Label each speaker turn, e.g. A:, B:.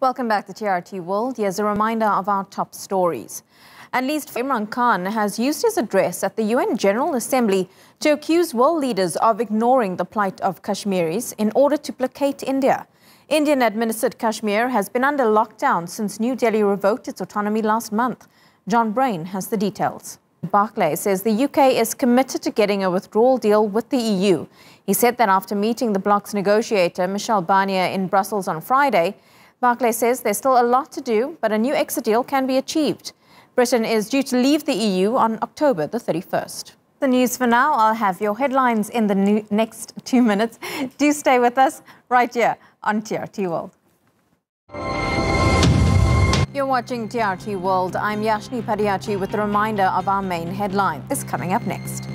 A: Welcome back to TRT World. Here's a reminder of our top stories. At least Imran Khan has used his address at the UN General Assembly to accuse world leaders of ignoring the plight of Kashmiris in order to placate India. Indian administered Kashmir has been under lockdown since New Delhi revoked its autonomy last month. John Brain has the details. Barclay says the UK is committed to getting a withdrawal deal with the EU. He said that after meeting the bloc's negotiator, Michel Barnier, in Brussels on Friday, Barclay says there's still a lot to do, but a new exit deal can be achieved. Britain is due to leave the EU on October the 31st. The news for now. I'll have your headlines in the next two minutes. Do stay with us right here on TRT World. You're watching TRT World. I'm Yashini Padayachee with a reminder of our main headline. Is coming up next.